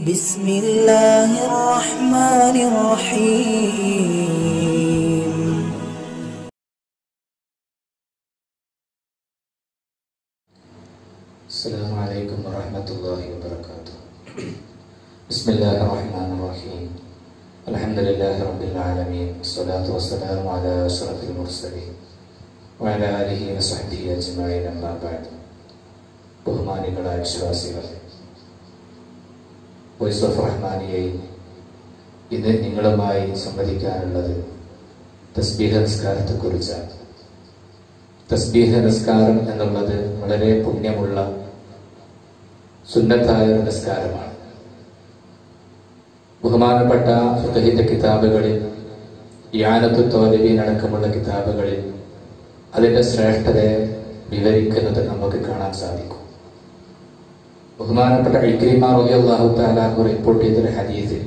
بسم الله الرحمن الرحيم السلام عليكم ورحمة الله وبركاته بسم الله الرحمن الرحيم الحمد لله رب العالمين والصلاة والسلام على أشرف المرسلين وعلى آله وصحبه أجمعين أما بعد ബഹുമാനികളായ വിശ്വാസികൾ voice of റഹ്മാനിയെയും ഇന്ന് നിങ്ങളുമായി സംവദിക്കാനുള്ളത് തസ്ബീഹ നിസ്കാരത്തെക്കുറിച്ചാണ്. തസ്ബീഹ നിസ്കാരം എന്നുള്ളത് വളരെ പുണ്യമുള്ള സുന്നത്തായ ഒരു നിസ്കാരമാണ്. ബഹുമാനപ്പെട്ട ഫുഖഹിന്റെ കിതാബുകളിൽ യാനത്തു തോലബീൻ അടക്കമുള്ള കിതാബുകളിൽ അതിന്റെ ശ്രേഷ്ഠതയെ വിവരിക്കുന്നത് നമുക്ക് കാണാൻ സാധിക്കും. ബഹുമാനപ്പെട്ട ഇക്രീമ റബി അള്ളാഹു താലാഹു റിപ്പോർട്ട് ചെയ്തൊരു ഹദീസിൽ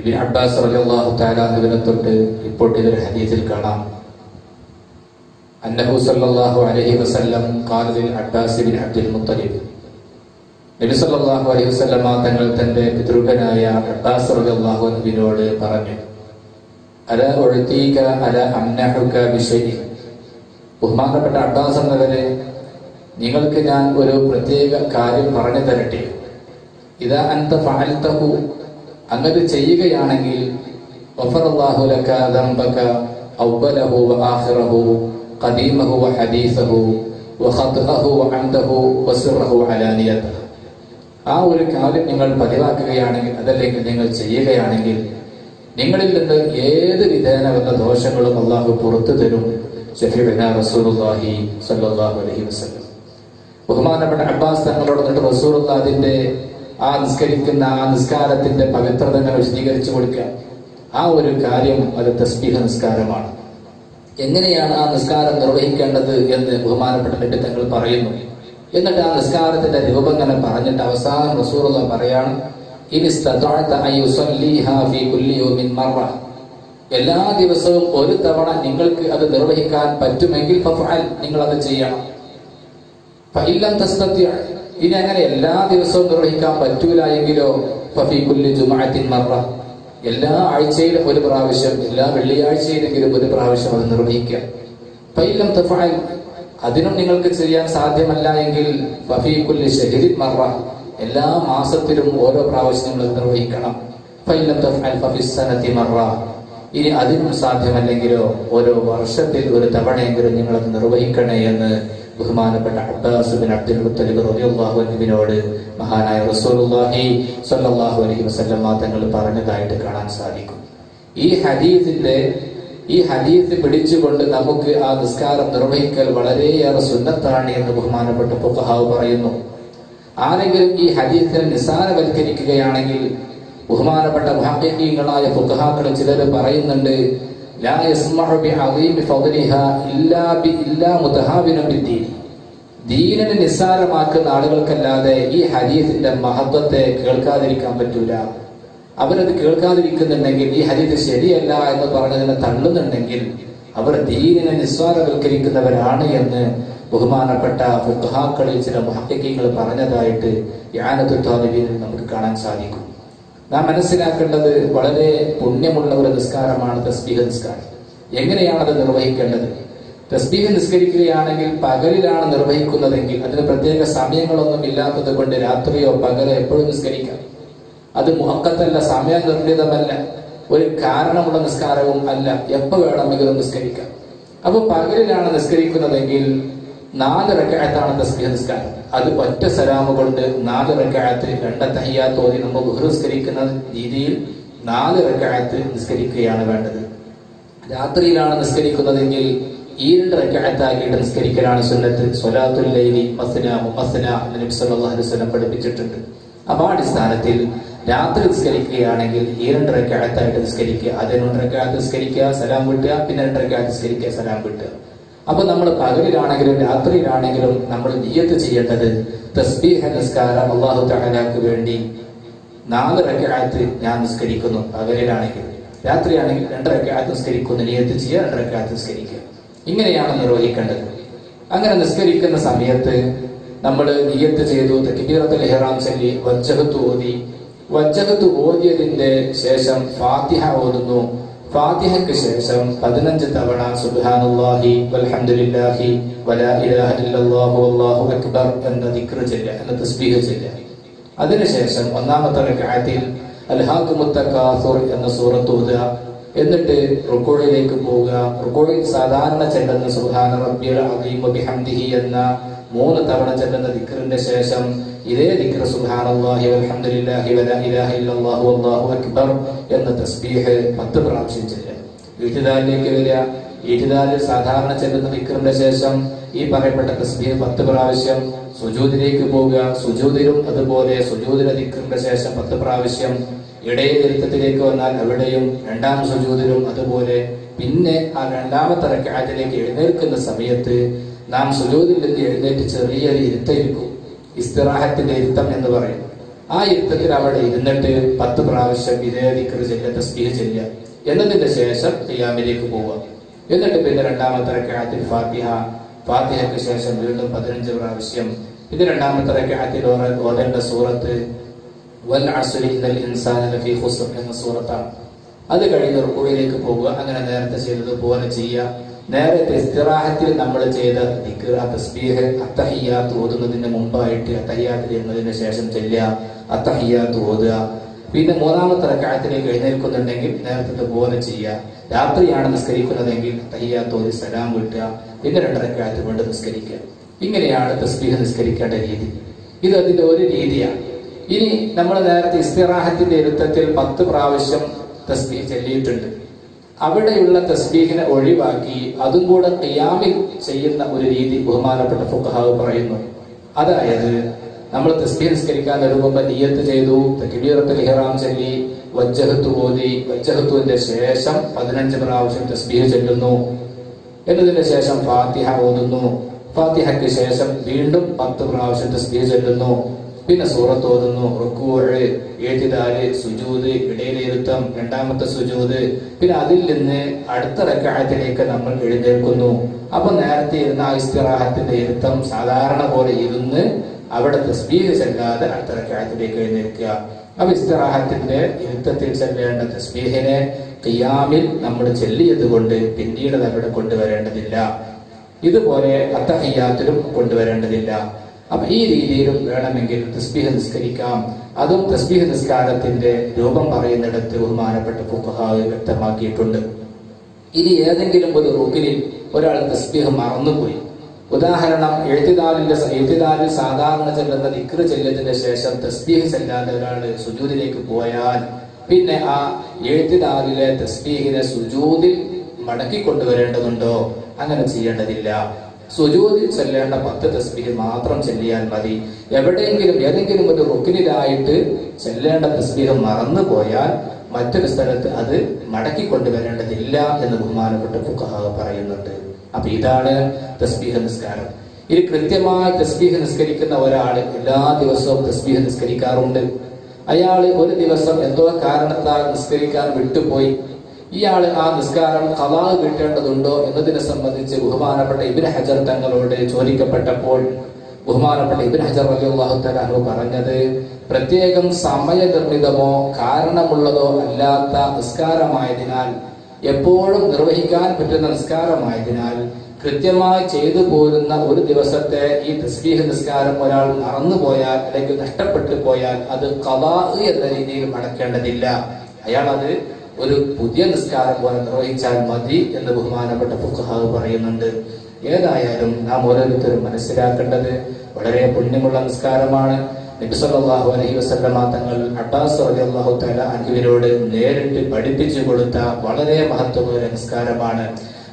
ഇബിൻ അബ്ബാസ് റബി അള്ളാഹു താലാഹുവിനെ തൊട്ട് റിപ്പോർട്ട് ചെയ്തൊരു ഹദീസിൽ കാണാം. അന്നഹു സല്ലാഹു അലഹി വസല്ലം കാലതിൽ അബ്ബാസ് ബിൻ അബ്ദുൽ മുത്തലിബ്. നബി സല്ലാഹു അലൈഹി വസ്ലമ തങ്ങൾ തന്റെ പിതൃകനായ അബ്ബാസ് റബി അള്ളാഹു അനുവിനോട് പറഞ്ഞു അല ഒഴുത്തീക അല അന്നഹുക വിഷയി ബഹുമാനപ്പെട്ട അബ്ബാസ് എന്നവരെ നിങ്ങൾക്ക് ഞാൻ ഒരു പ്രത്യേക കാര്യം പറഞ്ഞു തരട്ടെ? ഇതാ അന്ത ഫഅൽതഹു അങ്ങത് ചെയ്യുകയാണെങ്കിൽ ലക ദംബക ഖദീമഹു വഹദീസഹു വസിറഹു ആ ഒരു കാര്യം നിങ്ങൾ പതിവാക്കുകയാണെങ്കിൽ അതല്ലെങ്കിൽ നിങ്ങൾ ചെയ്യുകയാണെങ്കിൽ നിങ്ങളിൽ നിന്ന് ഏത് വിധേന വന്ന ദോഷങ്ങളും അള്ളാഹു പുറത്തു തരും. ഷഫീബിന റസൂലുള്ളാഹി സല്ലല്ലാഹു അലൈഹി വസല്ലം. ബഹുമാനപ്പെട്ട അബ്ബാസ് തങ്ങളോട് എന്നിട്ട് റസൂലുള്ള ആ നിസ്കരിക്കുന്ന ആ നിസ്കാരത്തിന്റെ പവിത്രതകൾ വിശദീകരിച്ചു കൊടുക്കുക. ആ ഒരു കാര്യം അത് തസ്ബീഹ നിസ്കാരമാണ്. എങ്ങനെയാണ് ആ നിസ്കാരം നിർവഹിക്കേണ്ടത് എന്ന് ബഹുമാനപ്പെട്ട നബി തങ്ങൾ പറയുന്നു. എന്നിട്ട് ആ നിസ്കാരത്തിന്റെ രൂപം ഇങ്ങനെ പറഞ്ഞിട്ട് അവസാനം റസൂറുള്ള പറയാണ് എല്ലാ ദിവസവും ഒരു തവണ നിങ്ങൾക്ക് അത് നിർവഹിക്കാൻ പറ്റുമെങ്കിൽ നിങ്ങൾ അത് ചെയ്യണം. ഫഇല്ലം തസ്തത്യ ഇനി അങ്ങനെ എല്ലാ ദിവസവും നിർവഹിക്കാൻ പറ്റൂല എങ്കിലോ ഫഫി കുല്ലി ജുമഅത്തിൻ മറ. എല്ലാ ആഴ്ചയിലും ഒരു പ്രാവശ്യം എല്ലാ വെള്ളിയാഴ്ചയിലെങ്കിലും ഒരു പ്രാവശ്യം അത് നിർവഹിക്കുക. പൈലം തഫഅൽ അതിനും നിങ്ങൾക്ക് ചെയ്യാൻ സാധ്യമല്ല എങ്കിൽ ഫഫീ കുല്ലി ശഹരിൻ മറ. എല്ലാ മാസത്തിലും ഓരോ പ്രാവശ്യം നിങ്ങൾ നിർവഹിക്കണം. പൈലം തഫഅൽ ഫഫിസ്സനത്തി സനതി മറ. ഇനി അതിനും സാധ്യമല്ലെങ്കിലോ ഓരോ വർഷത്തിൽ ഒരു തവണയെങ്കിലും നിങ്ങൾ അത് നിർവഹിക്കണേ എന്ന് ബഹുമാനപ്പെട്ട അബ്ബാസ് ബിൻ അബ്ദുൽ മുത്തലിബ് റളിയല്ലാഹു അൻഹുവിനോട് മഹാനായ റസൂലുള്ളാഹി സ്വല്ലല്ലാഹു അലൈഹി വസല്ലം തങ്ങൾ പറഞ്ഞതായിട്ട് കാണാൻ സാധിക്കും. ഈ ഹദീസിന്റെ ഈ ഹദീസ് പിടിച്ചുകൊണ്ട് നമുക്ക് ആ നിസ്കാരം നിർവഹിക്കൽ വളരെയേറെ സുന്നത്താണ് എന്ന് ബഹുമാനപ്പെട്ട പുഹാവ് പറയുന്നു. ആരെങ്കിലും ഈ ഹദീസിനെ നിസ്സാരവൽക്കരിക്കുകയാണെങ്കിൽ ബഹുമാനപ്പെട്ട മുഹഖീഖീങ്ങളായ ഫുഖഹാക്കൾ ചിലർ പറയുന്നുണ്ട് ദീനിനെ നിസ്സാരമാക്കുന്ന ആളുകൾക്കല്ലാതെ ഈ ഹരീഫിന്റെ മഹത്വത്തെ കേൾക്കാതിരിക്കാൻ പറ്റൂല. അവരത് കേൾക്കാതിരിക്കുന്നുണ്ടെങ്കിൽ ഈ ഹരീഫ് ശരിയല്ല എന്ന് പറഞ്ഞതിനെ തള്ളുന്നുണ്ടെങ്കിൽ അവർ ദീനിനെ നിസ്സാരവൽക്കരിക്കുന്നവരാണ് എന്ന് ബഹുമാനപ്പെട്ട ഫുഹാക്കളിൽ ചില മഹത്യങ്ങൾ പറഞ്ഞതായിട്ട് യാനത്തു താലിബിൽ നമുക്ക് കാണാൻ സാധിക്കും. നാം മനസ്സിലാക്കേണ്ടത് വളരെ പുണ്യമുള്ള ഒരു നിസ്കാരമാണ് തസ്ബീഹ നിസ്കാരം. എങ്ങനെയാണ് അത് നിർവഹിക്കേണ്ടത്? തസ്ബീഹ നിസ്കരിക്കുകയാണെങ്കിൽ പകലിലാണ് നിർവഹിക്കുന്നതെങ്കിൽ അതിന് പ്രത്യേക സമയങ്ങളൊന്നും ഇല്ലാത്തത് കൊണ്ട് രാത്രിയോ പകലോ എപ്പോഴും നിസ്കരിക്കാം. അത് മുഹക്കത്തല്ല സമയം നിർണിതമല്ല. ഒരു കാരണമുള്ള നിസ്കാരവും അല്ല. എപ്പോ വേണമെങ്കിലും നിസ്കരിക്കാം. അപ്പോൾ പകലിലാണ് നിസ്കരിക്കുന്നതെങ്കിൽ നാല് റക്കായത്താണ് തസ്ബീഹ് നിസ്കാരം. അത് ഒറ്റ സലാമ് കൊണ്ട് നാല് റക്കായത്ത് രണ്ട തഹിയാത്ത് തോതി നമ്മൾ ബഹുസ്കരിക്കുന്ന രീതിയിൽ നാല് റക്കായത്ത് നിസ്കരിക്കുകയാണ് വേണ്ടത്. രാത്രിയിലാണ് നിസ്കരിക്കുന്നതെങ്കിൽ ഈ രണ്ട് റക്കായത്താക്കിയിട്ട് നിസ്കരിക്കലാണ് സുന്നത്ത്. സ്വലാത്തുൽ ലൈലി മസന മുമസ്ന നബി സല്ലല്ലാഹു അലൈഹി വസല്ലം പഠിപ്പിച്ചിട്ടുണ്ട്. അപ്പൊ ആ അടിസ്ഥാനത്തിൽ രാത്രി നിസ്കരിക്കുകയാണെങ്കിൽ ഈ രണ്ട് റക്കായത്തായിട്ട് നിസ്കരിക്കുക. അതിന് രണ്ട് റക്കായത്ത് നിസ്കരിക്കുക സലാം വിട്ടുക പിന്നെ രണ്ട് റക്കായത്ത് നിസ്കരിക്കുക സലാം വിട്ടുക. അപ്പൊ നമ്മൾ പകലിലാണെങ്കിലും രാത്രിയിലാണെങ്കിലും നമ്മൾ നിയത്ത് ചെയ്യേണ്ടത് തസ്ബീഹ നിസ്കാരം അള്ളാഹു തഹലാക്ക് വേണ്ടി നാല് റക്കായത്ത് ഞാൻ നിസ്കരിക്കുന്നു പകലിലാണെങ്കിൽ. രാത്രിയാണെങ്കിൽ രണ്ട് റക്കായത്ത് നിസ്കരിക്കുന്നു നിയത്ത് ചെയ്യുക രണ്ട് റക്കായത്ത് നിസ്കരിക്കുക. ഇങ്ങനെയാണ് നിർവഹിക്കേണ്ടത്. അങ്ങനെ നിസ്കരിക്കുന്ന സമയത്ത് നമ്മൾ നിയത്ത് ചെയ്തു തക്ബീറത്തുൽ ഇഹ്റാം ചൊല്ലി വജ്ജഹത്ത് ഓതി. വജ്ജകത്ത് ഓതിയതിന്റെ ശേഷം ഫാത്തിഹ ഓതുന്നു. ഫാത്തിഹയ്ക്ക് ശേഷം പതിനഞ്ച് തവണ സുബ്ഹാനല്ലാഹി വൽഹംദുലില്ലാഹി വലാ ഇലാഹ ഇല്ലല്ലാഹു വല്ലാഹു അക്ബർ എന്ന ദിക്ർ ചെല്ലുക എന്ന തസ്ബീഹ് ചെല്ലുക അതിനുശേഷം ഒന്നാമത്തെ റക്അത്തിൽ അൽഹാഖുമുത്തക്കാസുർ എന്ന സൂറത്ത് ഓതുക. എന്നിട്ട് റുക്കോഴിലേക്ക് പോവുക. റുക്കോഴിൽ സാധാരണ ചെല്ലുന്ന സുബ്ഹാന റബ്ബിയൽ അദീം ബിഹംദിഹി എന്ന മൂന്ന് തവണ ചെല്ലുന്ന ദിക്റിന്റെ ശേഷം ഇതേ ദിക്ര സുബ്ഹാനല്ലാഹി വൽഹംദുലില്ലാഹി വലാ ഇലാഹ ഇല്ലല്ലാഹു വല്ലാഹു അക്ബർ എന്ന തസ്ബീഹ് പത്ത് പ്രാവശ്യം ചെല്ലുക. ഈറ്റിദാലിലേക്ക് വരിക. ഈറ്റിദാലിൽ സാധാരണ ചെല്ലുന്ന ദിക്റിന്റെ ശേഷം ഈ പറയപ്പെട്ട തസ്ബീഹ് പത്ത് പ്രാവശ്യം സുജൂദിലേക്ക് പോവുക. സുജൂദിലും അതുപോലെ സുജൂദിലെ ദിക്റിന്റെ ശേഷം പത്ത് പ്രാവശ്യം ഇടയനിരുത്തത്തിലേക്ക് വന്നാൽ അവിടെയും രണ്ടാം സുജൂദിലും അതുപോലെ പിന്നെ ആ രണ്ടാമത്തെ റക്കാറ്റിലേക്ക് എഴുന്നേൽക്കുന്ന സമയത്ത് നാം സുജൂദിൽ നിന്ന് എഴുന്നേറ്റ് ചെറിയൊരു ഇരുത്തായിരിക്കും ഇസ്തിറാഹത്തിന്റെ ഇരുത്തം എന്ന് പറയും ആ ഇരുത്തത്തിൽ അവിടെ ഇരുന്നിട്ട് പത്ത് പ്രാവശ്യം ഇതേ ചെല്ലുക തസ്ബീഹ് ചെല്ലുക. എന്നതിന്റെ ശേഷം ഖിയാമിലേക്ക് പോവുക. എന്നിട്ട് പിന്നെ രണ്ടാമത്തെ റക്കാത്തിൽ ഫാത്തിഹ ഫാത്തിഹയ്ക്ക് ശേഷം വീണ്ടും പതിനഞ്ച് പ്രാവശ്യം. ഇത് രണ്ടാമത്തെ റക്കാത്തിൽ ഓതേണ്ട സൂറത്ത് വൽ ലഫീ ഖുസ്ർ എന്ന സൂറത്താണ്. അത് കഴിഞ്ഞ് റുക്കുവിലേക്ക് പോവുക അങ്ങനെ നേരത്തെ ചെയ്തതുപോലെ ചെയ്യുക. നേരത്തെ ഇസ്തിറാഹത്തിൽ നമ്മൾ ചെയ്ത ദിക്ർ ആ തസ്ബീഹ് അത്തഹിയാത്ത് ഓതുന്നതിന് മുമ്പായിട്ട് അത്തഹിയാത്ത് എന്നതിന് ശേഷം ചെല്ലുക അത്തഹിയാത്ത് ഓതുക പിന്നെ മൂന്നാമത്തെ റക്കായത്തിലേക്ക് എഴുന്നേൽക്കുന്നുണ്ടെങ്കിൽ നേരത്തെ പോലെ ചെയ്യുക. രാത്രിയാണ് നിസ്കരിക്കുന്നതെങ്കിൽ അത്തഹിയാത്ത് ഓതി സലാം വിട്ടുക പിന്നെ രണ്ടരക്കാലത്ത് കൊണ്ട് നിസ്കരിക്കുക. ഇങ്ങനെയാണ് തസ്ബീഹ് നിസ്കരിക്കേണ്ട രീതി. ഇത് അതിന്റെ ഒരു രീതിയാണ്. ഇനി നമ്മൾ നേരത്തെ ഇസ്തിറാഹത്തിന്റെ ഇരുത്തത്തിൽ പത്ത് പ്രാവശ്യം തസ്ബീഹ് ചൊല്ലിയിട്ടുണ്ട്. അവിടെയുള്ള തസ്ബീഹിനെ ഒഴിവാക്കി അതും കൂടെ ഖിയാമിൽ ചെയ്യുന്ന ഒരു രീതി ബഹുമാനപ്പെട്ട ഫുഖഹാവ് പറയുന്നു. അതായത് നമ്മൾ തസ്ബീഹ് നിസ്കരിക്കാൻ ഒരുങ്ങുമ്പോൾ നിയത്ത് ചെയ്തു തക്ബീറത്തുൽ ഇഹ്റാം ചൊല്ലി വജ്ജഹത്ത് ഓതി വജ്ജഹത്തുവിന്റെ ശേഷം പതിനഞ്ച് പ്രാവശ്യം തസ്ബീഹ് ചൊല്ലുന്നു. എന്നതിന് ശേഷം ഫാത്തിഹ ഓതുന്നു. ഫാത്തിഹയ്ക്ക് ശേഷം വീണ്ടും പത്ത് പ്രാവശ്യം തസ്ബീഹ് ചൊല്ലുന്നു. പിന്നെ സൂറത്ത് ഓതുന്നു റുക്കൂഴ് ഏറ്റിദാൽ സുജൂത് ഇടയിലിരുത്തം രണ്ടാമത്തെ സുജൂത്. പിന്നെ അതിൽ നിന്ന് അടുത്ത റക്കായത്തിലേക്ക് നമ്മൾ എഴുന്നേൽക്കുന്നു. അപ്പൊ നേരത്തെ ഇരുന്ന ആ ഇസ്തിറാഹത്തിന്റെ ഇരുത്തം സാധാരണ പോലെ ഇരുന്ന് അവിടെ തസ്ബീഹ് ചെല്ലാതെ അടുത്ത റക്കായത്തിലേക്ക് എഴുന്നേൽക്കുക. അപ്പൊ ഇസ്തിറാഹത്തിന്റെ ഇരുത്തത്തിൽ ചെല്ലേണ്ട തസ്ബീഹിനെ ഖിയാമിൽ നമ്മൾ ചെല്ലിയത് കൊണ്ട് പിന്നീട് അവിടെ കൊണ്ടുവരേണ്ടതില്ല. ഇതുപോലെ അത്തഹയ്യാത്തിലും കൊണ്ടുവരേണ്ടതില്ല. അപ്പൊ ഈ രീതിയിലും വേണമെങ്കിൽ തസ്ബീഹ് നിസ്കരിക്കാം. അതും തസ്ബീഹ് നിസ്കാരത്തിന്റെ രൂപം പറയുന്നിടത്ത് ബഹുമാനപ്പെട്ട ഫുഖഹാവ് വ്യക്തമാക്കിയിട്ടുണ്ട്. ഇനി ഏതെങ്കിലും ഒരു റുക്കിനിൽ ഒരാൾ തസ്ബീഹ് മറന്നുപോയി. ഉദാഹരണം എഴുത്തിദാലിന്റെ എഴുത്തിദാലിൽ സാധാരണ ചെല്ലുന്ന ദിക്റ് ചെല്ലതിന്റെ ശേഷം തസ്ബീഹ് ചെല്ലാതെ ഒരാൾ സുജൂദിലേക്ക് പോയാൽ പിന്നെ ആ എഴുത്തിദാലിലെ തസ്ബീഹിനെ സുജൂദിൽ മടക്കി കൊണ്ടുവരേണ്ടതുണ്ടോ അങ്ങനെ ചെയ്യേണ്ടതില്ല. സുജൂദിൽ ചെല്ലേണ്ട പത്ത് തസ്ബീഹ് മാത്രം ചെല്ലിയാൽ മതി. എവിടെയെങ്കിലും ഏതെങ്കിലും ഒരു റുക്കിനിലായിട്ട് ചെല്ലേണ്ട തസ്ബീഹ് മറന്നു പോയാൽ മറ്റൊരു സ്ഥലത്ത് അത് മടക്കി കൊണ്ടുവരേണ്ടതില്ല എന്ന് ബഹുമാനപ്പെട്ട ഫുഖഹ പറയുന്നുണ്ട്. അപ്പൊ ഇതാണ് തസ്ബീഹ് നിസ്കാരം. ഇത് കൃത്യമായി തസ്ബീഹ് നിസ്കരിക്കുന്ന ഒരാൾ എല്ലാ ദിവസവും തസ്ബീഹ് നിസ്കരിക്കാറുണ്ട്. അയാൾ ഒരു ദിവസം എന്തോ കാരണത്താൽ നിസ്കരിക്കാൻ വിട്ടുപോയി. ഇയാൾ ആ നിസ്കാരം കലാ കിട്ടേണ്ടതുണ്ടോ എന്നതിനെ സംബന്ധിച്ച് ബഹുമാനപ്പെട്ട ഇബിൻ ഹജർ തങ്ങളോട് ചോദിക്കപ്പെട്ടപ്പോൾ ബഹുമാനപ്പെട്ട ഇബിൻ ഹജർ തലാഹു പറഞ്ഞത് പ്രത്യേകം സമയനിർമ്മിതമോ കാരണമുള്ളതോ അല്ലാത്ത നിസ്കാരമായതിനാൽ എപ്പോഴും നിർവഹിക്കാൻ പറ്റുന്ന നിസ്കാരമായതിനാൽ കൃത്യമായി ചെയ്തു പോരുന്ന ഒരു ദിവസത്തെ ഈ തസ്ബീഹ് നിസ്കാരം ഒരാൾ മറന്നുപോയാൽ അല്ലെങ്കിൽ നഷ്ടപ്പെട്ടു പോയാൽ അത് കലാ എന്ന രീതിയിൽ മടക്കേണ്ടതില്ല അയാൾ അത് ഒരു പുതിയ നിസ്കാരം പോലെ നിർവഹിച്ചാൽ മതി എന്ന് ബഹുമാനപ്പെട്ട ഫുഖഹാവ് പറയുന്നുണ്ട്. ഏതായാലും നാം ഓരോരുത്തരും മനസ്സിലാക്കേണ്ടത് വളരെ പുണ്യമുള്ള നിസ്കാരമാണ്. നബിസല്ലാഹു അലഹി വസല്ലമ തങ്ങൾ അബ്ബാസ് അള്ളാഹു തല അനുവിനോട് നേരിട്ട് പഠിപ്പിച്ചു കൊടുത്ത വളരെ മഹത്വമുള്ള നിസ്കാരമാണ്.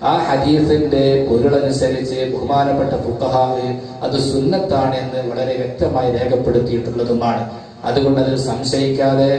ആ ഹദീഫിന്റെ പൊരുളനുസരിച്ച് ബഹുമാനപ്പെട്ട ഫുഖഹാവ് അത് സുന്നത്താണ് എന്ന് വളരെ വ്യക്തമായി രേഖപ്പെടുത്തിയിട്ടുള്ളതുമാണ്. അതുകൊണ്ട് അതിൽ സംശയിക്കാതെ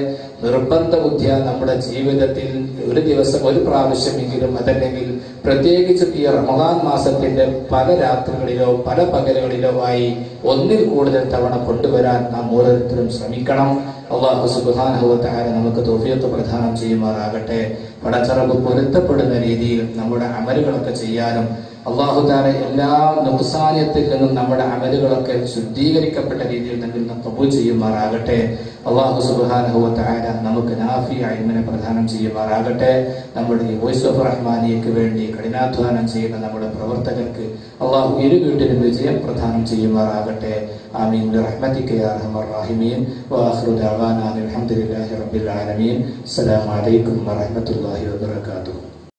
നിർബന്ധ ബുദ്ധിയ നമ്മുടെ ജീവിതത്തിൽ ഒരു ദിവസം ഒരു പ്രാവശ്യമെങ്കിലും അതല്ലെങ്കിൽ പ്രത്യേകിച്ച് ഈ റമദാൻ മാസത്തിന്റെ പല രാത്രികളിലോ പല പകലുകളിലോ ആയി ഒന്നിൽ കൂടുതൽ തവണ കൊണ്ടുവരാൻ നാം ഓരോരുത്തരും ശ്രമിക്കണം. അള്ളാഹു സുബാനുഭവത്തായ നമുക്ക് തോഫിയത്ത് പ്രധാനം ചെയ്യുമാറാകട്ടെ. പടച്ചറവ് പൊരുത്തപ്പെടുന്ന രീതിയിൽ നമ്മുടെ അമലുകളൊക്കെ ചെയ്യാനും അള്ളാഹു താര എല്ലാ നുസാനിയത്തിൽ നിന്നും നമ്മുടെ അമലുകളൊക്കെ ശുദ്ധീകരിക്കപ്പെട്ട രീതിയിൽ തന്നെ കബൂൽ ചെയ്യുമാറാകട്ടെ. അള്ളാഹു സുബാനുഭവത്തായ നമുക്ക് നാഫി അയിമിനെ പ്രദാനം ചെയ്യുമാറാകട്ടെ. നമ്മുടെ വോയിസ് ഓഫ് റഹ്മാനിയക്ക് വേണ്ടി കഠിനാധ്വാനം ചെയ്യുന്ന നമ്മുടെ പ്രവർത്തകർക്ക് അള്ളാഹു ഇരു വീട്ടിലും വിജയം പ്രദാനം ചെയ്യുമാറാകട്ടെ. ആമീൻ. റഹ്മത്തിക്ക് റഹീമീൻ. വാഖിറു ദഅവാനാ അൽഹംദുലില്ലാഹി റബ്ബിൽ ആലമീൻ.